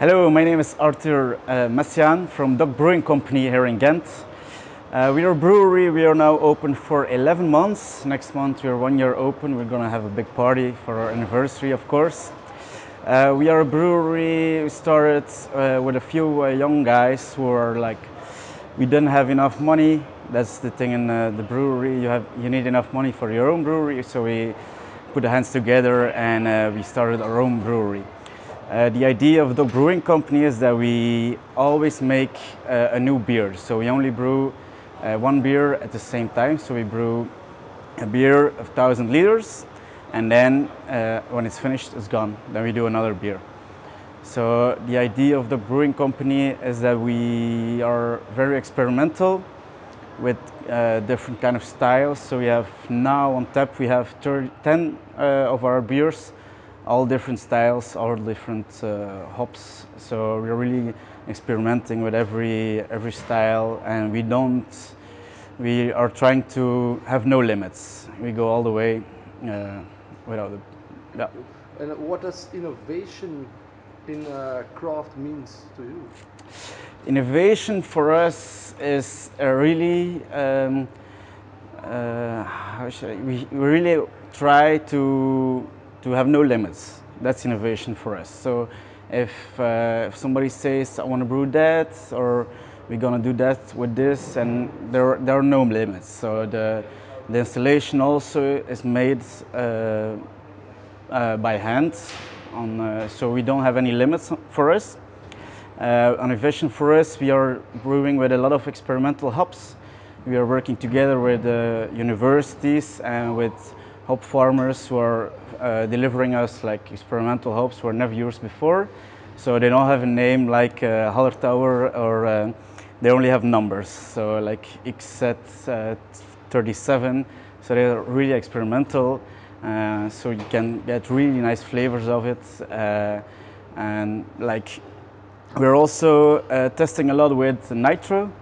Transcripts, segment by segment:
Hello, my name is Arthur uh, Messiaen from Dok Brewing Company here in Ghent. Uh, we are a brewery. We are now open for 11 months. Next month we are one year open. We're gonna have a big party for our anniversary, of course. Uh, we are a brewery. We started uh, with a few uh, young guys who are like, we didn't have enough money. That's the thing in uh, the brewery. You have you need enough money for your own brewery. So we put our hands together and we started our own brewery. Uh, the idea of the brewing company is that we always make uh, a new beer. So we only brew uh, one beer at the same time. So we brew a beer of 1000 liters and then uh, when it's finished, it's gone. Then we do another beer. So the idea of the brewing company is that we are very experimental with uh, different kind of styles. So we have now on tap we have 30, 10 uh, of our beers all different styles, all different uh, hops. So we're really experimenting with every every style, and we don't. We are trying to have no limits. We go all the way uh, without it. Yeah. And what does innovation in uh, craft means to you? Innovation for us is a really um, uh, how should I, we, we really try to to have no limits. That's innovation for us. So if, uh, if somebody says, I want to brew that, or we're going to do that with this, and there, there are no limits. So the, the installation also is made uh, uh, by hand, on, uh, so we don't have any limits for us. Uh, innovation for us, we are brewing with a lot of experimental hops. We are working together with uh, universities and with hop farmers who are uh, delivering us like experimental hops were never used before. So they don't have a name like uh, Hallertauer or uh, they only have numbers. So like XZ37. Uh, so they're really experimental. Uh, so you can get really nice flavors of it. And like we're also testing a lot with nitro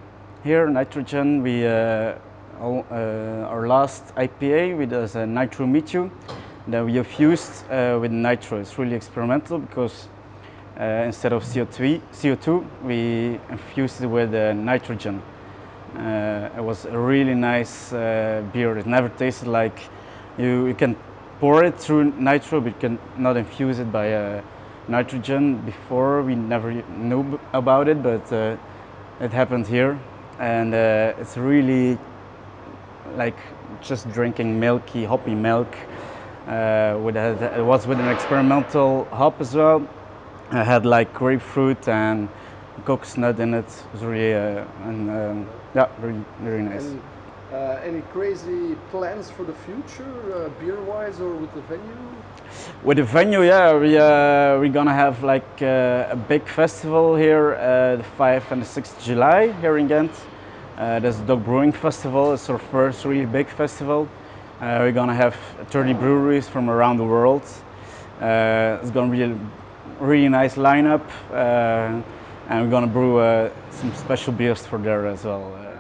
here, nitrogen. We uh, our last IPA with us a Nitro Mitu that we have used uh, with nitro. It's really experimental because uh, instead of CO2, CO2 we infused it with nitrogen. it was a really nice beer. It never tasted like you, you can pour it through nitro, but you can not infuse it by uh, nitrogen. Before we never knew about it, but uh, it happened here, and uh, it's really like just drinking milky, hoppy milk. Uh, with a, it was with an experimental hop as well. I had like grapefruit and coconut in it. It was really, uh, and um, yeah, really, really nice. And, uh, any crazy plans for the future, uh, beer-wise or with the venue? With the venue, yeah, we uh, we're gonna have like uh, a big festival here, the 5th and the 6th July here in Ghent. Uh, there's the Dok Brewing Festival. It's our first really big festival. Uh, we're gonna have 30 breweries from around the world. Uh, it's gonna be a really nice lineup, uh, and we're gonna brew uh, some special beers for there as well. Uh,